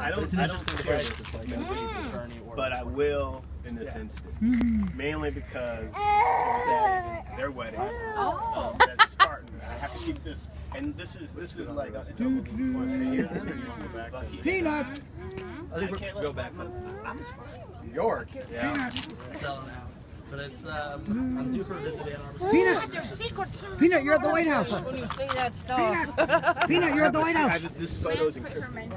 I don't, I don't share this, It's like mm. attorney or but I will in this yeah. instance, mm. mainly because their wedding. Oh. Um, that's Spartan, I have to keep this, and this is this is like. a do. Peanut. I can't go back. I'm a Spartan. York. Yeah. Selling out. But it's um I'm due for a visit Ann Arbor. Peanut. Peanut, you're at the White House. when you say that stuff. Peanut, Peanut you're at the White I- House. This photo is encrypted.